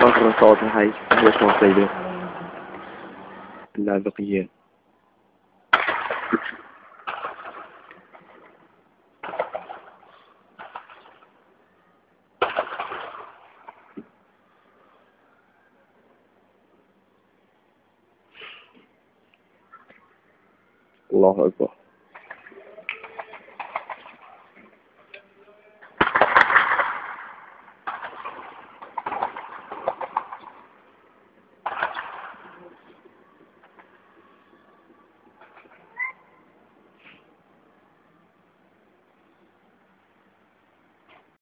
آخر صوت هاي هي شلون صيده اللاذقية الله أكبر.